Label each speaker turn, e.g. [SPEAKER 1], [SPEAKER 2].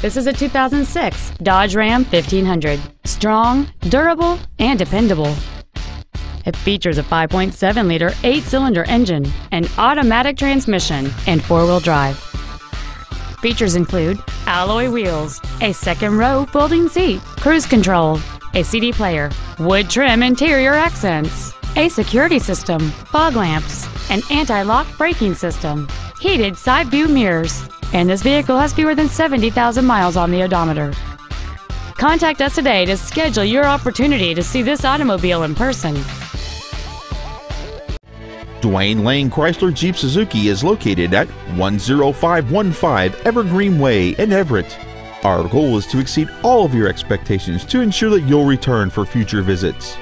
[SPEAKER 1] This is a 2006 Dodge Ram 1500. Strong, durable, and dependable. It features a 5.7-liter eight-cylinder engine, an automatic transmission, and four-wheel drive. Features include alloy wheels, a second row folding seat, cruise control, a CD player, wood trim interior accents, a security system, fog lamps, an anti-lock braking system, heated side view mirrors, and this vehicle has fewer than 70,000 miles on the odometer. Contact us today to schedule your opportunity to see this automobile in person.
[SPEAKER 2] Dwayne Lane Chrysler Jeep Suzuki is located at 10515 Evergreen Way in Everett. Our goal is to exceed all of your expectations to ensure that you'll return for future visits.